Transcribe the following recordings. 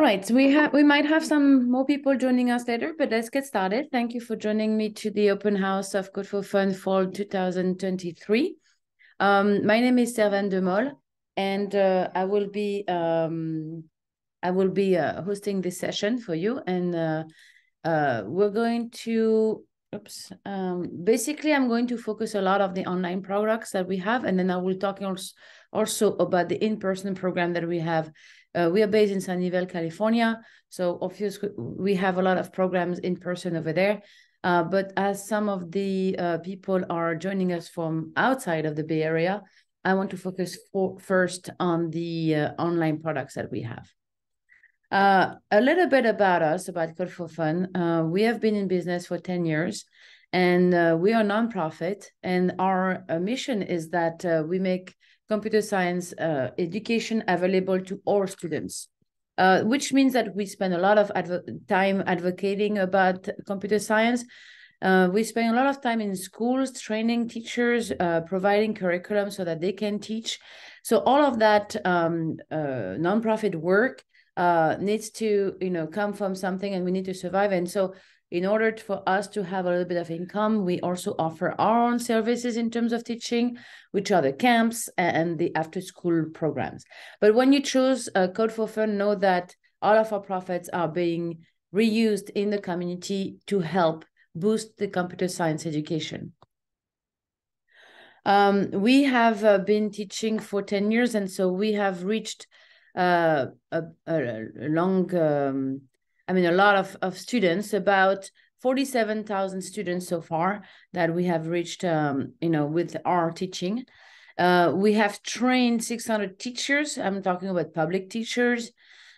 All right, so we have we might have some more people joining us later, but let's get started. Thank you for joining me to the open house of Code for Fun Fall 2023. Um, my name is Servane Demol, and uh, I will be um, I will be uh, hosting this session for you, and uh, uh we're going to oops um, basically I'm going to focus a lot of the online products that we have, and then I will talk also also about the in-person program that we have uh, we are based in Sunnyvale, California. So obviously we have a lot of programs in person over there. Uh, but as some of the uh, people are joining us from outside of the Bay Area, I want to focus for, first on the uh, online products that we have. Uh, a little bit about us, about Code for Fun. Uh, we have been in business for 10 years and we are a nonprofit. And our mission is that we make computer science uh, education available to all students. Uh, which means that we spend a lot of adv time advocating about computer science. Uh, we spend a lot of time in schools training teachers, uh, providing curriculum so that they can teach. So all of that um, uh, nonprofit work uh, needs to, you know, come from something, and we need to survive. And so in order for us to have a little bit of income, we also offer our own services in terms of teaching, which are the camps and the after school programs. But when you choose Code for Fun, know that all of our profits are being reused in the community to help boost the computer science education. Um, we have uh, been teaching for 10 years, and so we have reached uh, a, a, long um, I mean, a lot of, of students, about 47,000 students so far that we have reached, um, you know, with our teaching. Uh, we have trained 600 teachers. I'm talking about public teachers.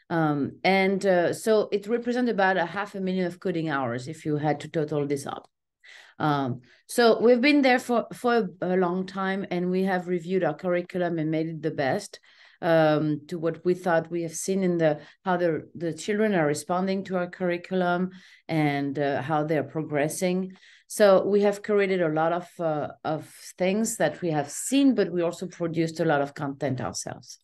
Um, and uh, so it represents about a half a million of coding hours if you had to total this up. Um, so we've been there for, for a long time and we have reviewed our curriculum and made it the best um, to what we thought we have seen in the how the the children are responding to our curriculum and uh, how they're progressing. So we have created a lot of uh, of things that we have seen, but we also produced a lot of content ourselves.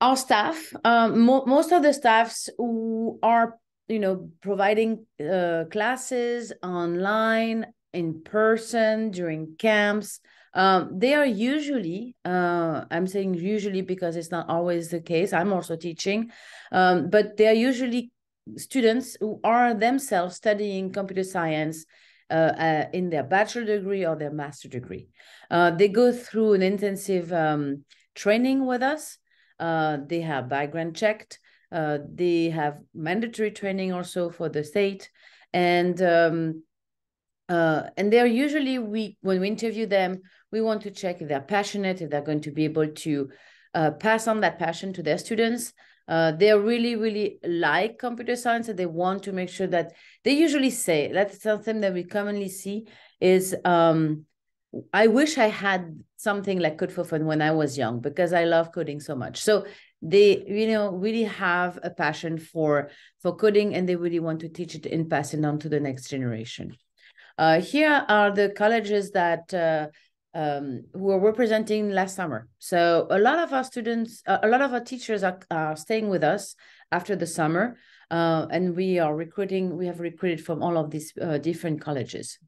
Our staff, um, mo most of the staffs who are you know providing uh, classes online in person during camps um, they are usually, uh, I'm saying usually because it's not always the case. I'm also teaching, um, but they are usually students who are themselves studying computer science uh, uh, in their bachelor degree or their master degree. Uh, they go through an intensive um, training with us. Uh, they have background checked. Uh, they have mandatory training also for the state, and um, and they're usually we when we interview them, we want to check if they're passionate, if they're going to be able to uh, pass on that passion to their students. Uh, they really, really like computer science and they want to make sure that they usually say, that's something that we commonly see is, um, I wish I had something like Code for Fun when I was young because I love coding so much. So they, you know, really have a passion for for coding and they really want to teach it and pass it on to the next generation. Uh, here are the colleges that uh, um, who were representing last summer. So a lot of our students, uh, a lot of our teachers are, are staying with us after the summer, uh, and we are recruiting. We have recruited from all of these uh, different colleges.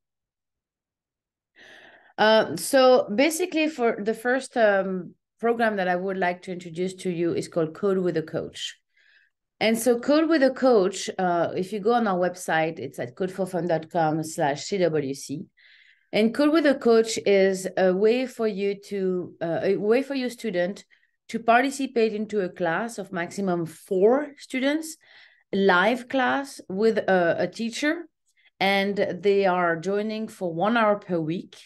Uh, so basically, for the first um, program that I would like to introduce to you is called Code with a Coach. And so Code with a Coach, uh, if you go on our website, it's at codeforfun.com slash CWC. And Code with a Coach is a way for you to uh, a way for your student to participate into a class of maximum four students, live class with a, a teacher, and they are joining for one hour per week.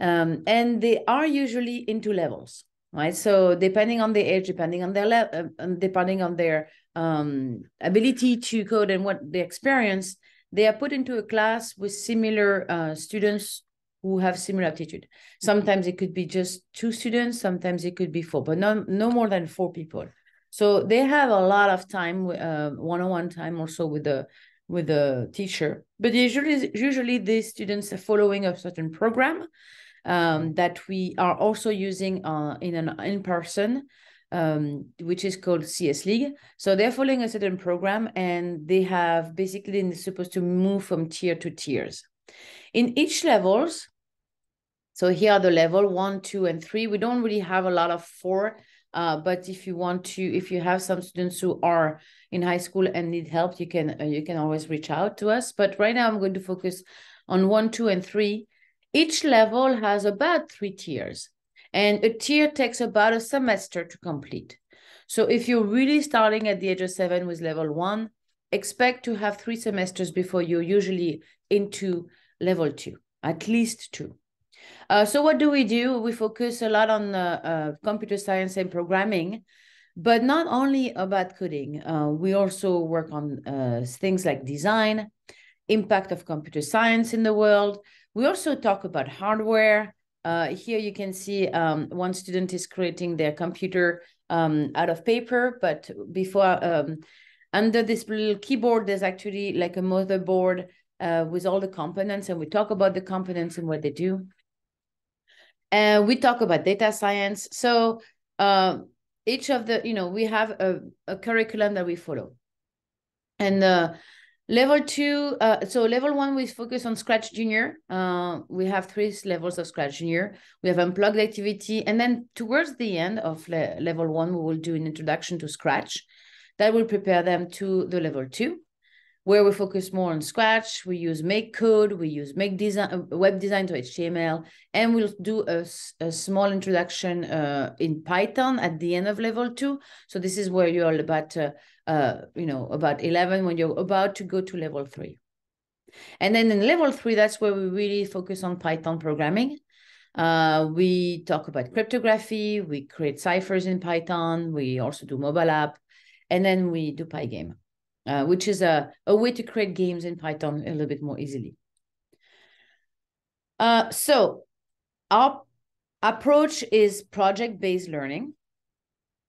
Um, and they are usually into levels, right? So depending on the age, depending on their level, uh, depending on their um, ability to code and what they experience, they are put into a class with similar uh, students who have similar aptitude. Sometimes it could be just two students, sometimes it could be four, but no, no more than four people. So they have a lot of time, uh, one-on-one time also with the with the teacher. But usually, usually these students are following a certain program um, that we are also using uh, in an in person um, which is called CS League. So they're following a certain program and they have basically supposed to move from tier to tiers. In each levels, so here are the level one, two, and three. We don't really have a lot of four, uh, but if you want to, if you have some students who are in high school and need help, you can uh, you can always reach out to us. But right now, I'm going to focus on one, two, and three. Each level has about three tiers. And a tier takes about a semester to complete. So if you're really starting at the age of seven with level one, expect to have three semesters before you're usually into level two, at least two. Uh, so what do we do? We focus a lot on uh, uh, computer science and programming, but not only about coding. Uh, we also work on uh, things like design, impact of computer science in the world. We also talk about hardware, uh, here you can see um, one student is creating their computer um, out of paper, but before um, under this little keyboard, there's actually like a motherboard uh, with all the components, and we talk about the components and what they do. And we talk about data science. So uh, each of the, you know, we have a, a curriculum that we follow. And uh, Level two, uh, so level one, we focus on Scratch Junior. Uh, we have three levels of Scratch Junior. We have unplugged activity. And then towards the end of le level one, we will do an introduction to Scratch. That will prepare them to the level two, where we focus more on Scratch. We use MakeCode, we use Make Design, Web Design to HTML, and we'll do a, a small introduction uh, in Python at the end of level two. So this is where you're about uh, you know, about 11 when you're about to go to level three. And then in level three, that's where we really focus on Python programming. Uh, we talk about cryptography, we create ciphers in Python, we also do mobile app, and then we do Pygame, uh, which is a, a way to create games in Python a little bit more easily. Uh, so our approach is project-based learning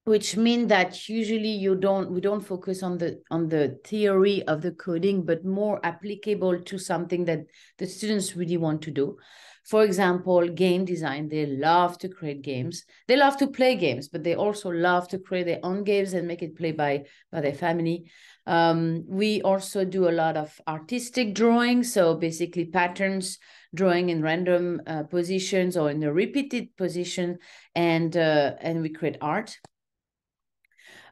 which mean that usually you don't we don't focus on the on the theory of the coding but more applicable to something that the students really want to do. For example game design. They love to create games. They love to play games but they also love to create their own games and make it play by by their family. Um, we also do a lot of artistic drawing so basically patterns drawing in random uh, positions or in a repeated position and uh, and we create art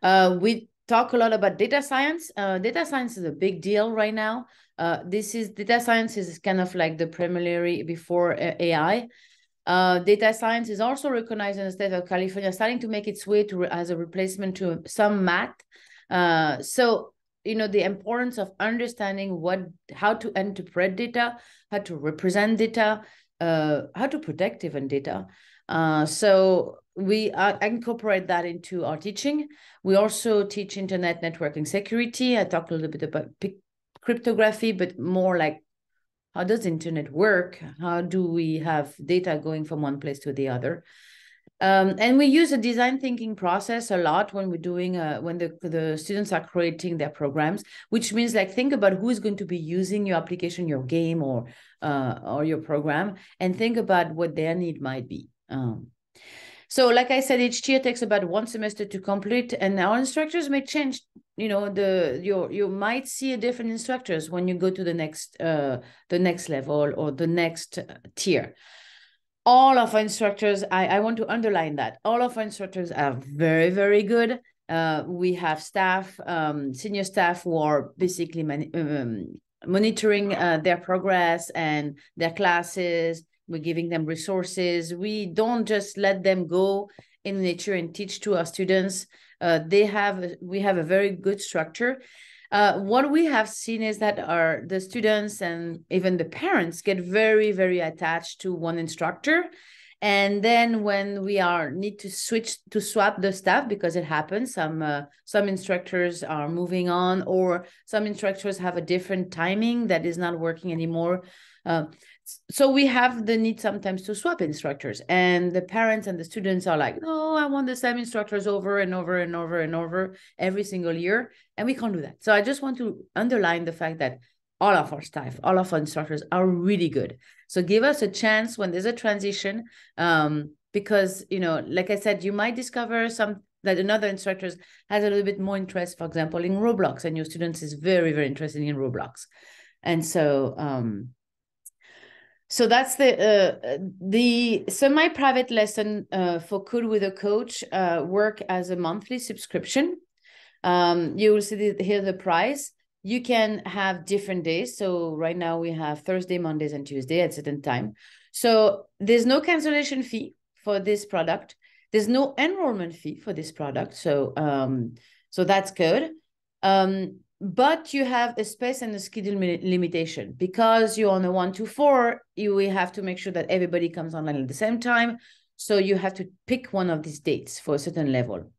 uh, we talk a lot about data science. Uh, data science is a big deal right now. Uh, this is data science is kind of like the primary before uh, AI. Uh, data science is also recognized in the state of California, starting to make its way to as a replacement to some math. Uh, so you know the importance of understanding what how to interpret data, how to represent data, uh, how to protect even data. Uh, so we uh, incorporate that into our teaching. We also teach internet networking security. I talk a little bit about cryptography, but more like how does internet work? How do we have data going from one place to the other? Um, and we use a design thinking process a lot when we're doing uh, when the, the students are creating their programs, which means like think about who is going to be using your application, your game, or uh, or your program, and think about what their need might be. Um, so like I said, each tier takes about one semester to complete and our instructors may change, you know, the you you might see a different instructors when you go to the next uh the next level or the next uh, tier. All of our instructors, I, I want to underline that. All of our instructors are very, very good. Uh, we have staff, um, senior staff who are basically man, um, monitoring uh, their progress and their classes we're giving them resources. We don't just let them go in nature and teach to our students. Uh, they have we have a very good structure. Uh, what we have seen is that our the students and even the parents get very very attached to one instructor and then when we are need to switch to swap the staff because it happens some uh, some instructors are moving on or some instructors have a different timing that is not working anymore uh, so we have the need sometimes to swap instructors and the parents and the students are like no i want the same instructors over and over and over and over every single year and we can't do that so i just want to underline the fact that all of our staff all of our instructors are really good so give us a chance when there's a transition um, because you know like i said you might discover some that another instructor has a little bit more interest, for example, in Roblox, and your students is very, very interested in Roblox. And so um, so that's the uh, the semi-private lesson uh, for Code with a Coach uh, work as a monthly subscription. Um, you will see the, here the price. You can have different days. So right now we have Thursday, Mondays, and Tuesday at certain time. So there's no cancellation fee for this product. There's no enrollment fee for this product. So um, so that's good. Um, but you have a space and a schedule limitation. Because you're on a one to four you will have to make sure that everybody comes online at the same time. So you have to pick one of these dates for a certain level.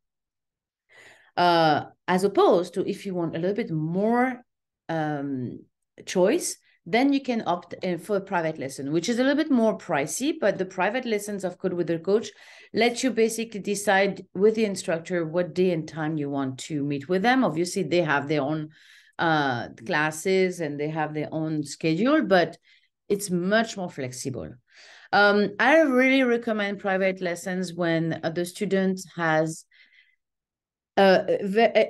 Uh, as opposed to if you want a little bit more um, choice then you can opt in for a private lesson, which is a little bit more pricey, but the private lessons of Code with a Coach let you basically decide with the instructor what day and time you want to meet with them. Obviously, they have their own uh, classes and they have their own schedule, but it's much more flexible. Um, I really recommend private lessons when uh, the student has uh,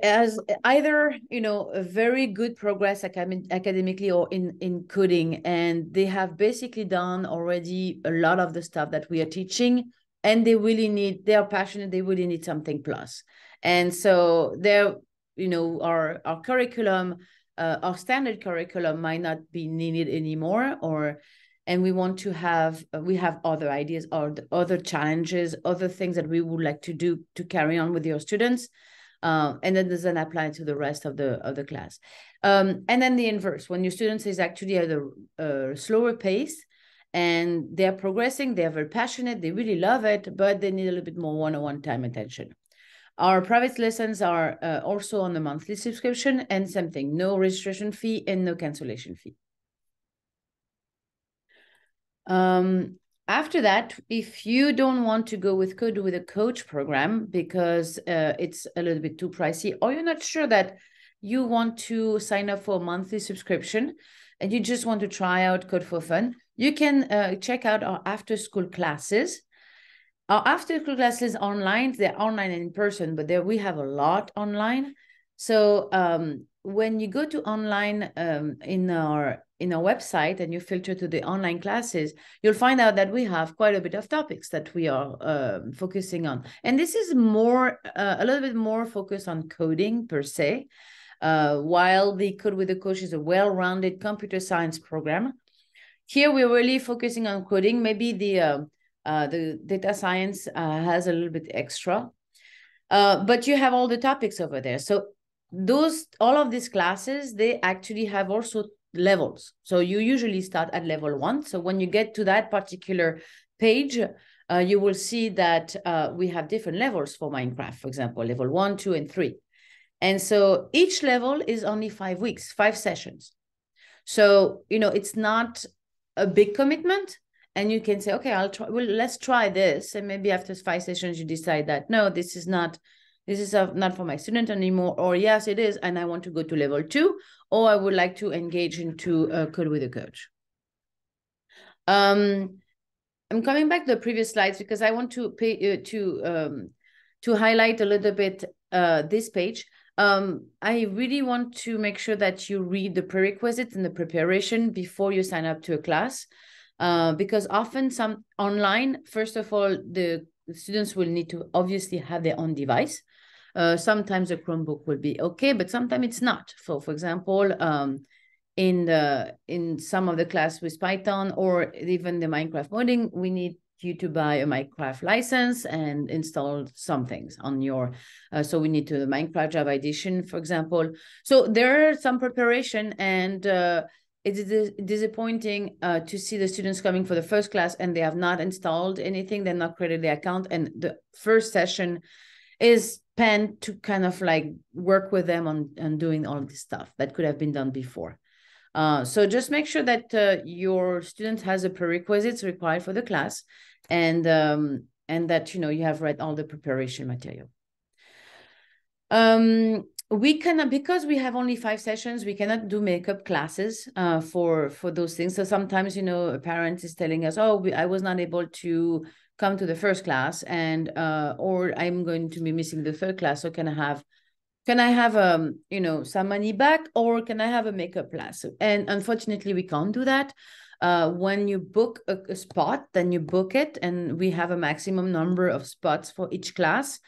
as either you know very good progress academic, academically or in in coding and they have basically done already a lot of the stuff that we are teaching and they really need they are passionate they really need something plus. And so they're you know our our curriculum uh, our standard curriculum might not be needed anymore or and we want to have uh, we have other ideas or other challenges other things that we would like to do to carry on with your students uh, and then doesn't apply to the rest of the of the class. Um, and then the inverse, when your students is actually at a, a slower pace and they're progressing, they're very passionate, they really love it, but they need a little bit more one-on-one time attention. Our private lessons are uh, also on a monthly subscription and something, no registration fee and no cancellation fee. Um, after that, if you don't want to go with Code with a Coach program because uh, it's a little bit too pricey, or you're not sure that you want to sign up for a monthly subscription and you just want to try out Code for Fun, you can uh, check out our after school classes. Our after school classes online, they're online and in person, but there we have a lot online. So um, when you go to online um, in our in our website and you filter to the online classes, you'll find out that we have quite a bit of topics that we are um, focusing on. And this is more, uh, a little bit more focused on coding per se, uh, while the Code with the Coach is a well-rounded computer science program. Here we're really focusing on coding. Maybe the uh, uh the data science uh, has a little bit extra, uh, but you have all the topics over there. So those all of these classes they actually have also levels. So you usually start at level one. So when you get to that particular page, uh, you will see that uh, we have different levels for Minecraft, for example, level one, two, and three. And so each level is only five weeks, five sessions. So, you know, it's not a big commitment. And you can say, okay, I'll try, well, let's try this. And maybe after five sessions, you decide that, no, this is not this is a, not for my student anymore or yes it is and i want to go to level two or i would like to engage into a code with a coach. Um i'm coming back to the previous slides because i want to pay uh, to um to highlight a little bit uh this page. Um, I really want to make sure that you read the prerequisites and the preparation before you sign up to a class, uh, because often some online, first of all, the students will need to obviously have their own device. Uh, sometimes a Chromebook will be okay, but sometimes it's not. So, for example, um, in the in some of the class with Python or even the Minecraft modding, we need you to buy a Minecraft license and install some things on your. Uh, so we need to the Minecraft Java Edition, for example. So there are some preparation and. Uh, it is disappointing uh, to see the students coming for the first class and they have not installed anything, they're not created the account, and the first session is spent to kind of like work with them on, on doing all this stuff that could have been done before. Uh, so just make sure that uh, your student has the prerequisites required for the class and um, and that you know you have read all the preparation material. Um, we cannot because we have only five sessions we cannot do makeup classes uh, for for those things so sometimes you know a parent is telling us oh we, i was not able to come to the first class and uh, or I'm going to be missing the third class. So can I have can I have um you know some money back or can I have a makeup class? And unfortunately, we can't do that. Uh, when you book a, a spot, then you book it, and we have a maximum number of spots for each class.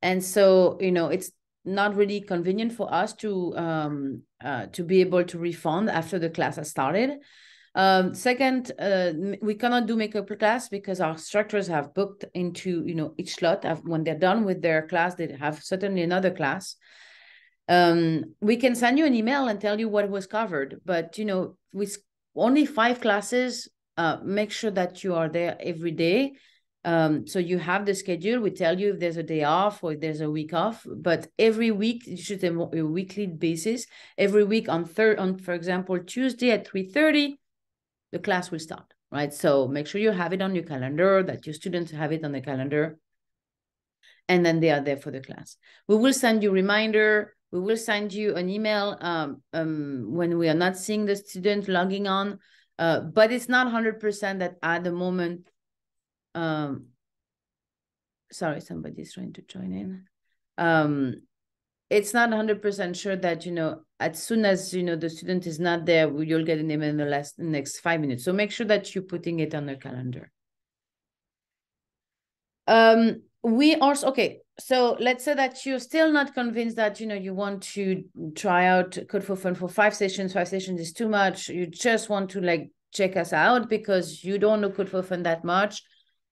And so you know it's not really convenient for us to um uh, to be able to refund after the class has started. Um, second, uh, we cannot do makeup class because our instructors have booked into you know each slot. Have, When they're done with their class, they have certainly another class. Um, we can send you an email and tell you what was covered, but you know with only five classes, uh, make sure that you are there every day. Um, so you have the schedule. We tell you if there's a day off or if there's a week off, but every week you should have a weekly basis. Every week on third, on for example Tuesday at three thirty, the class will start, right? So make sure you have it on your calendar, that your students have it on the calendar, and then they are there for the class. We will send you reminder. We will send you an email um, um, when we are not seeing the student logging on, uh, but it's not 100% that at the moment, um, sorry, somebody's trying to join in. Um, it's not 100% sure that, you know, as soon as, you know, the student is not there, you'll get an email in the last next five minutes. So make sure that you're putting it on the calendar. Um, we also, okay, so let's say that you're still not convinced that, you know, you want to try out Code for Fun for five sessions, five sessions is too much. You just want to like check us out because you don't know Code for Fun that much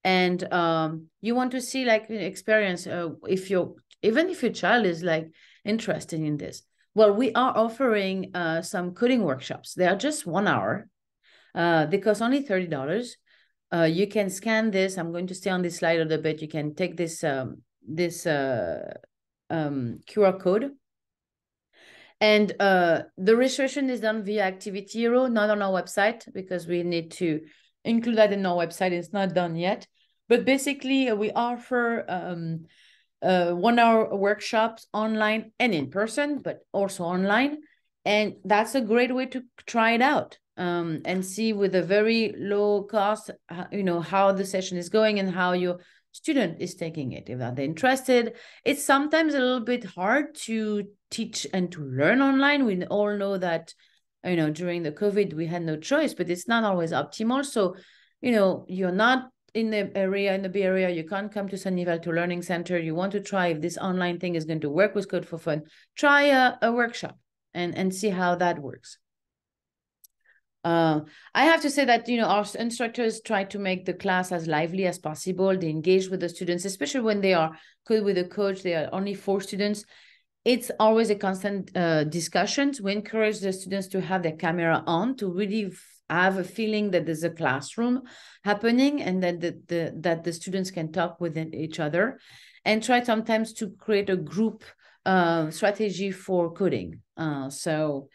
and um, you want to see like experience uh, if you're even if your child is like interested in this. Well we are offering uh, some coding workshops. They are just one hour uh, they cost only $30 uh, you can scan this. I'm going to stay on this slide a little bit. You can take this um, this uh, um, qr code. And uh, the registration is done via activity hero not on our website because we need to include that in our website. It's not done yet but basically we offer um, uh, one hour workshops online and in person, but also online. And that's a great way to try it out um, and see with a very low cost, you know, how the session is going and how your student is taking it. If they're interested, it's sometimes a little bit hard to teach and to learn online. We all know that, you know, during the COVID, we had no choice, but it's not always optimal. So, you know, you're not in the area, in the Bay Area, you can't come to San Sunnyvale to Learning Center, you want to try if this online thing is going to work with Code for Fun, try a, a workshop and, and see how that works. Uh, I have to say that you know our instructors try to make the class as lively as possible. They engage with the students, especially when they are good with a coach. They are only four students. It's always a constant uh. We encourage the students to have their camera on to really have a feeling that there's a classroom happening and that the, the that the students can talk with each other and try sometimes to create a group uh, strategy for coding. Uh, so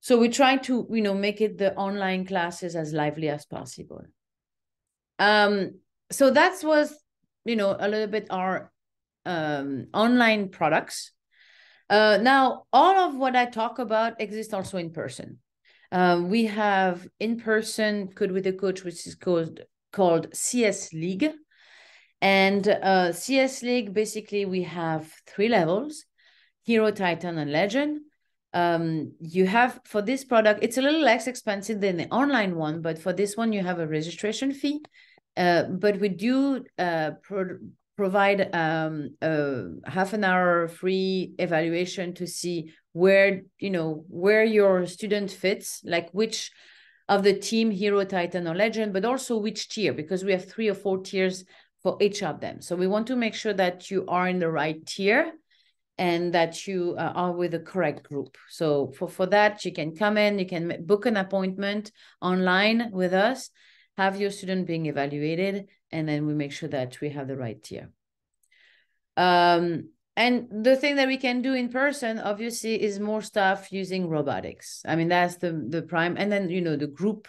so we try to you know make it the online classes as lively as possible. Um so that was you know a little bit our um, online products. Uh, now all of what i talk about exists also in person um, we have in-person Code with a Coach, which is called called CS League. And uh, CS League, basically, we have three levels, Hero, Titan, and Legend. Um, you have, for this product, it's a little less expensive than the online one, but for this one, you have a registration fee. Uh, but we do uh, pro provide um, a half an hour free evaluation to see where you know where your student fits like which of the team hero titan or legend but also which tier because we have three or four tiers for each of them. So we want to make sure that you are in the right tier and that you uh, are with the correct group. So for for that you can come in you can book an appointment online with us have your student being evaluated and then we make sure that we have the right tier. Um and the thing that we can do in person obviously is more stuff using robotics. I mean that's the the prime. And then you know the group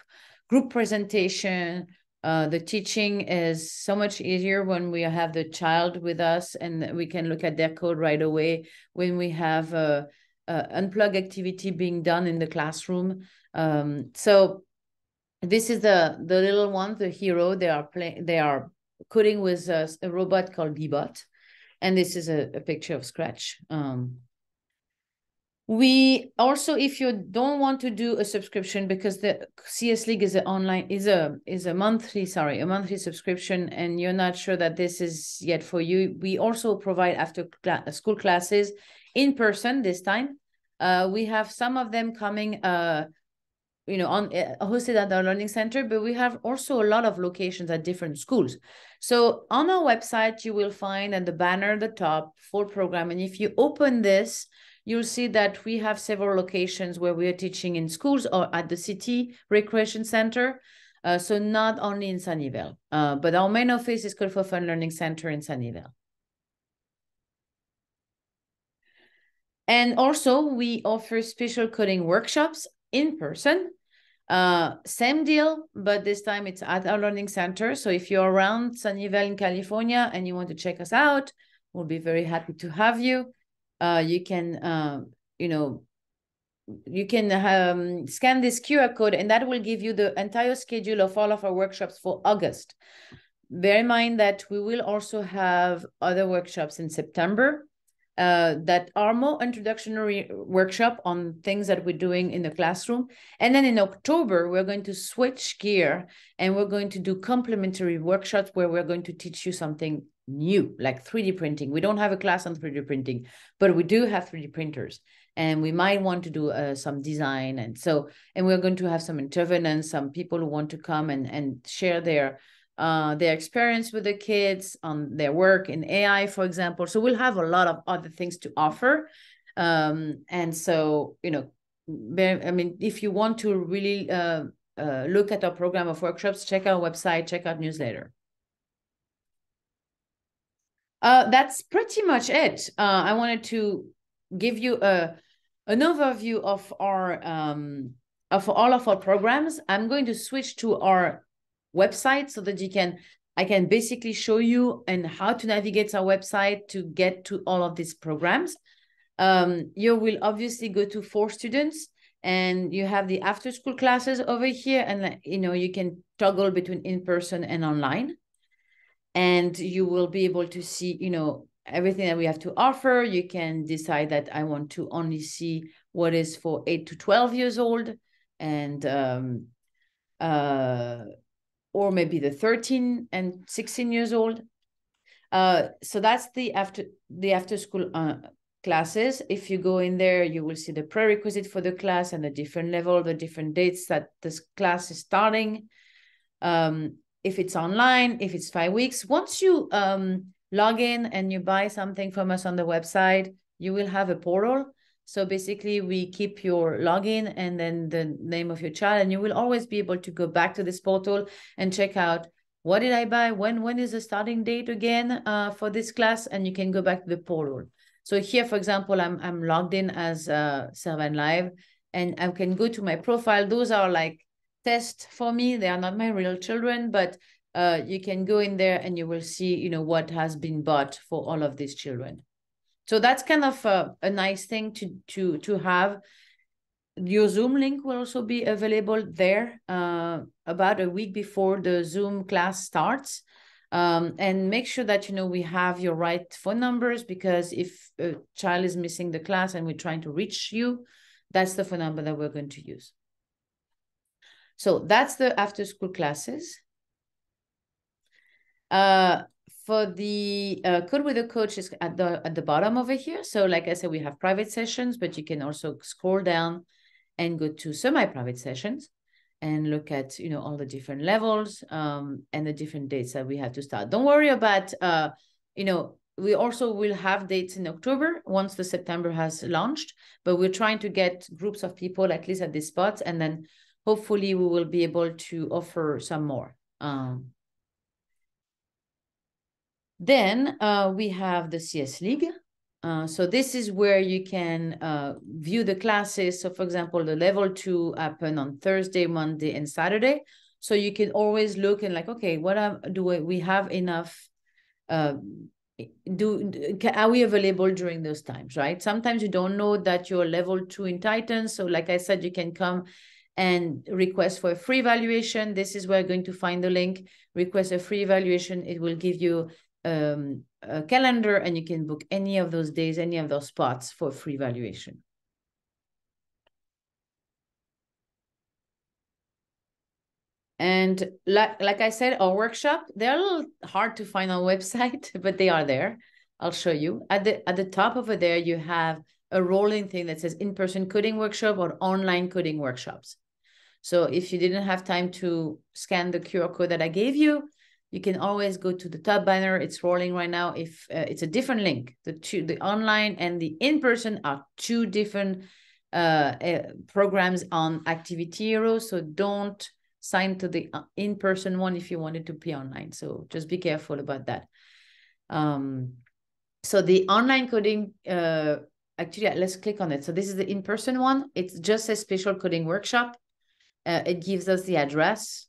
group presentation uh, the teaching is so much easier when we have the child with us and we can look at their code right away when we have a, unplug activity being done in the classroom. Um, so this is the the little one, the hero. They are playing. They are coding with a, a robot called Bee-Bot, and this is a, a picture of Scratch. Um, we also, if you don't want to do a subscription, because the CS League is an online is a is a monthly sorry a monthly subscription, and you're not sure that this is yet for you. We also provide after school classes in person this time. Uh, we have some of them coming. Uh, you know, on uh, hosted at our learning center, but we have also a lot of locations at different schools. So on our website, you will find at the banner at the top full program, and if you open this you'll see that we have several locations where we are teaching in schools or at the city recreation center. Uh, so not only in Sunnyvale, uh, but our main office is Code for Fun Learning Center in Sunnyvale. And also we offer special coding workshops in person. Uh, same deal, but this time it's at our learning center. So if you're around Sunnyvale in California and you want to check us out, we'll be very happy to have you uh, you can, uh, you know, you can um, scan this QR code and that will give you the entire schedule of all of our workshops for August. Bear in mind that we will also have other workshops in September uh, that are more introductory workshop on things that we're doing in the classroom. And then in October, we're going to switch gear and we're going to do complementary workshops where we're going to teach you something new, like 3D printing. We don't have a class on 3D printing, but we do have 3D printers. And we might want to do uh, some design. And so, and we're going to have some intervenants, some people who want to come and, and share their uh, their experience with the kids on their work in AI, for example. So we'll have a lot of other things to offer. Um, and so, you know, I mean, if you want to really uh, uh, look at our program of workshops, check our website, check out newsletter. Uh, that's pretty much it. Uh, I wanted to give you a an overview of our um, of all of our programs. I'm going to switch to our website so that you can I can basically show you and how to navigate our website to get to all of these programs. Um, you will obviously go to for students and you have the after school classes over here and you know you can toggle between in person and online. And you will be able to see you know everything that we have to offer. You can decide that i want to only see what is for 8 to 12 years old. And um uh or maybe the 13 and 16 years old uh so that's the after the after school uh, classes if you go in there you will see the prerequisite for the class and the different level the different dates that this class is starting um if it's online, if it's five weeks. Once you um, log in and you buy something from us on the website, you will have a portal. So basically, we keep your login and then the name of your child, and you will always be able to go back to this portal and check out what did I buy, when when is the starting date again uh, for this class, and you can go back to the portal. So here, for example, I'm I'm logged in as uh, Servan Live, and I can go to my profile. Those are like test for me. They are not my real children, but uh, you can go in there and you will see, you know, what has been bought for all of these children. So that's kind of a, a nice thing to to to have. Your Zoom link will also be available there uh, about a week before the Zoom class starts. Um, and make sure that you know we have your right phone numbers because if a child is missing the class and we're trying to reach you, that's the phone number that we're going to use. So that's the after school classes. Uh, for the uh, code with a coach is at the at the bottom over here. So like I said, we have private sessions, but you can also scroll down and go to semi-private sessions and look at you know all the different levels um, and the different dates that we have to start. Don't worry about uh, you know we also will have dates in October once the September has launched, but we're trying to get groups of people at least at these spots and then hopefully we will be able to offer some more. Um, then uh, we have the CS League. Uh, so this is where you can uh, view the classes. So for example, the level two happen on Thursday, Monday, and Saturday. So you can always look and like, okay, what do we have enough? Uh, do are we available during those times? Right. Sometimes you don't know that you're level two in Titans. So like I said, you can come and request for a free evaluation. This is where you're going to find the link. Request a free evaluation. It will give you um, a calendar and you can book any of those days, any of those spots for free evaluation. And like, like I said, our workshop, they're a little hard to find on website, but they are there. I'll show you. At the at the top over there, you have a rolling thing that says in-person coding workshop or online coding workshops. So if you didn't have time to scan the QR code that I gave you, you can always go to the top banner. It's rolling right now. If uh, it's a different link, the two, the online and the in-person are two different uh, uh, programs on Activity Hero. So don't sign to the uh, in-person one if you wanted to be online. So just be careful about that. Um, so the online coding, uh, actually, let's click on it. So this is the in-person one. It's just a special coding workshop. Uh, it gives us the address.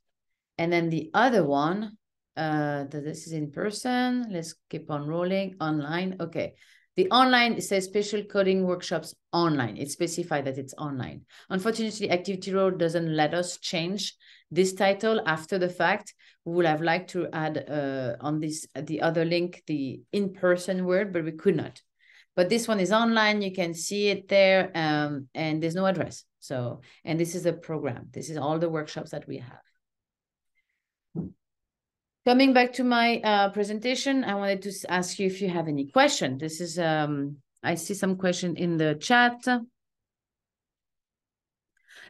And then the other one, uh, this is in person. Let's keep on rolling online. Okay. The online, it says special coding workshops online. It specified that it's online. Unfortunately, Activity Hero doesn't let us change this title after the fact. We would have liked to add uh, on this the other link, the in-person word, but we could not. But this one is online. You can see it there um, and there's no address. So, and this is a program. This is all the workshops that we have. Coming back to my uh, presentation, I wanted to ask you if you have any question. This is, um, I see some question in the chat.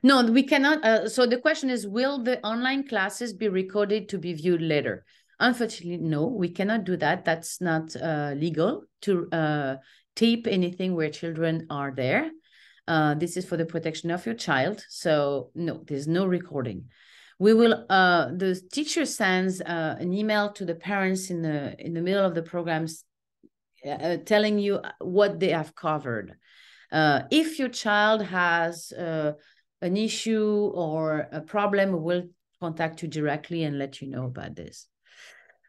No, we cannot. Uh, so the question is, will the online classes be recorded to be viewed later? Unfortunately, no, we cannot do that. That's not uh, legal to uh, tape anything where children are there. Uh, this is for the protection of your child. So no, there's no recording we will uh, the teacher sends uh, an email to the parents in the in the middle of the programs uh, telling you what they have covered uh, if your child has uh, an issue or a problem we'll contact you directly and let you know about this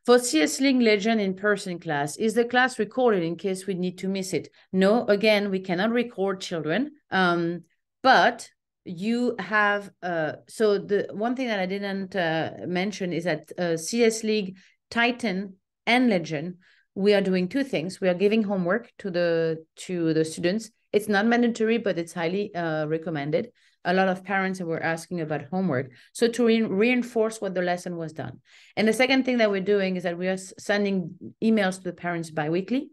for CS League Legend in person class, is the class recorded in case we need to miss it? No, again, we cannot record children. Um, but you have uh, so the one thing that I didn't uh, mention is that uh, CS League Titan and Legend we are doing two things. We are giving homework to the to the students. It's not mandatory, but it's highly uh, recommended. A lot of parents were asking about homework, so to re reinforce what the lesson was done. And the second thing that we're doing is that we are sending emails to the parents biweekly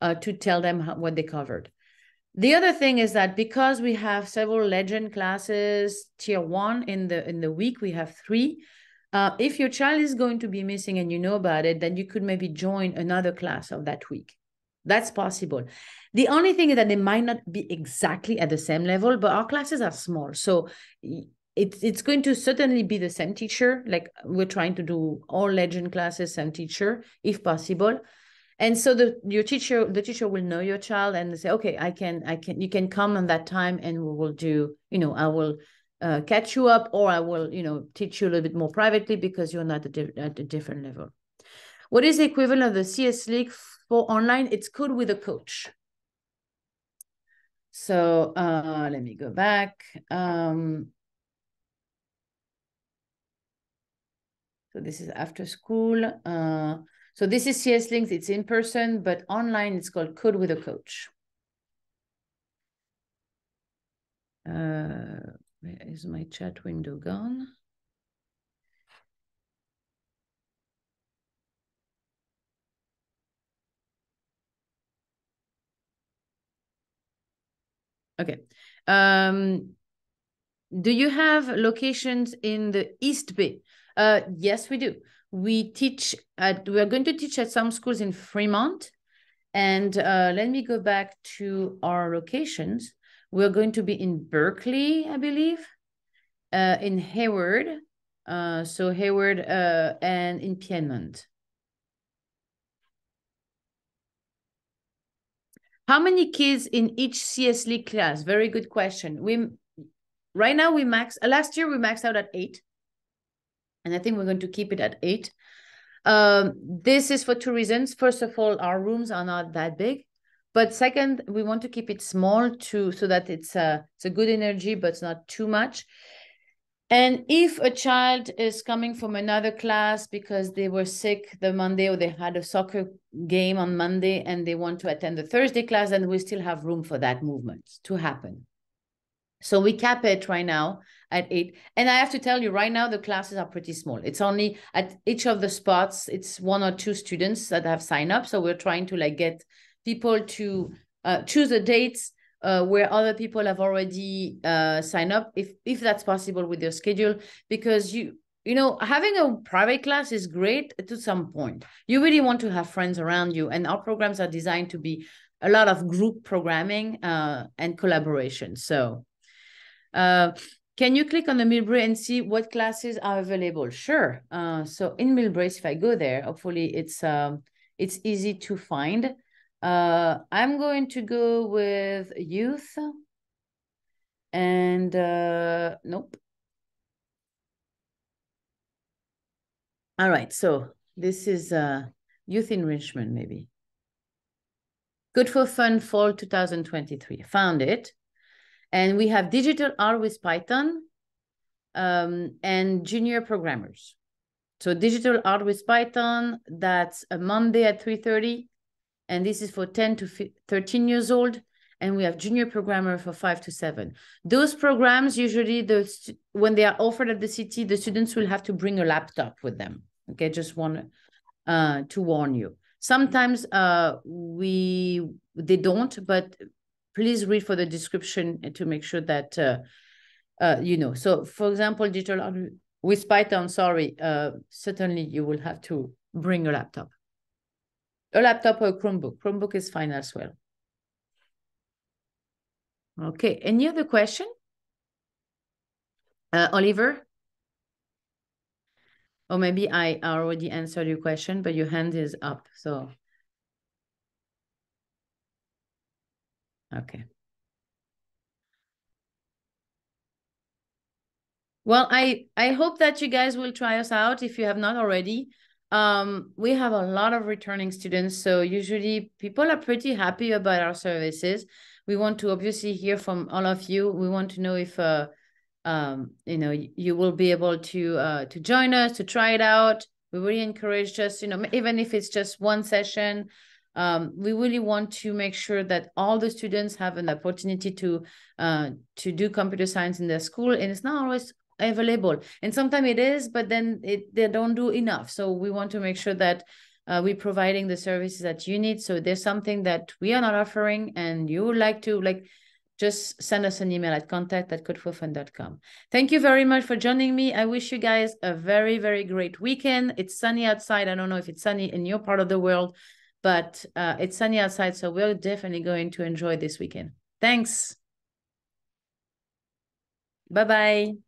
uh, to tell them how, what they covered. The other thing is that because we have several legend classes, tier one in the in the week, we have three. Uh, if your child is going to be missing and you know about it, then you could maybe join another class of that week. That's possible. The only thing is that they might not be exactly at the same level, but our classes are small. So it's it's going to certainly be the same teacher. Like we're trying to do all legend classes, same teacher, if possible and so the your teacher the teacher will know your child and say okay i can i can you can come on that time and we will do you know i will uh, catch you up or i will you know teach you a little bit more privately because you're not at a, at a different level. What is the equivalent of the cs league for online? It's code with a coach. So uh let me go back. Um so this is after school. Uh so this is CS Leagues, it's in person, but online it's called Code with a Coach. Uh, where is my chat window gone? Okay. Um, do you have locations in the East Bay? Uh, yes, we do we teach at we are going to teach at some schools in Fremont. And uh, let me go back to our locations. We're going to be in Berkeley, I believe, uh, in Hayward, uh, so Hayward uh, and in Piedmont. How many kids in each CS League class? Very good question. We right now we max last year we maxed out at eight. And I think we're going to keep it at eight. Um, this is for two reasons. First of all, our rooms are not that big. But second, we want to keep it small too, so that it's a, it's a good energy, but it's not too much. And if a child is coming from another class because they were sick the Monday or they had a soccer game on Monday and they want to attend the Thursday class, then we still have room for that movement to happen. So we cap it right now at eight. And I have to tell you, right now, the classes are pretty small. It's only at each of the spots, it's one or two students that have signed up. So we're trying to like get people to uh, choose the dates uh, where other people have already uh, signed up, if if that's possible with your schedule, because you you know having a private class is great to some point. You really want to have friends around you, and our programs are designed to be a lot of group programming uh, and collaboration. So. Uh, can you click on the Millbrae and see what classes are available? Sure. Uh, so in Millbrae, if I go there, hopefully it's um, it's easy to find. Uh, I'm going to go with youth. And uh, nope. All right, so this is uh, youth enrichment, maybe. Code for Fun Fall 2023. Found it. And we have digital art with Python um, and junior programmers. So digital art with Python, that's a Monday at 3.30 and this is for 10 to 13 years old and we have junior programmer for five to seven. Those programs usually the when they are offered at the city the students will have to bring a laptop with them. Okay just want uh, to warn you. Sometimes uh, we they don't but please read for the description to make sure that uh, uh, you know so for example digital with python sorry uh, certainly you will have to bring a laptop a laptop or a Chromebook. Chromebook is fine as well. Okay, any other question? Uh, Oliver? Or maybe I already answered your question, but your hand is up, so. Okay. Well, I, I hope that you guys will try us out if you have not already. Um, we have a lot of returning students, so usually people are pretty happy about our services. We want to obviously hear from all of you. We want to know if uh, um, you know you will be able to uh, to join us to try it out. We really encourage just you know even if it's just one session. Um, we really want to make sure that all the students have an opportunity to uh, to do computer science in their school, and it's not always available and sometimes it is but then it they don't do enough so we want to make sure that uh, we're providing the services that you need so there's something that we are not offering and you would like to like just send us an email at contact at code4fun.com. Thank you very much for joining me. I wish you guys a very, very great weekend. It's sunny outside. I don't know if it's sunny in your part of the world, but uh, it's sunny outside. So we're definitely going to enjoy this weekend. Thanks. Bye-bye.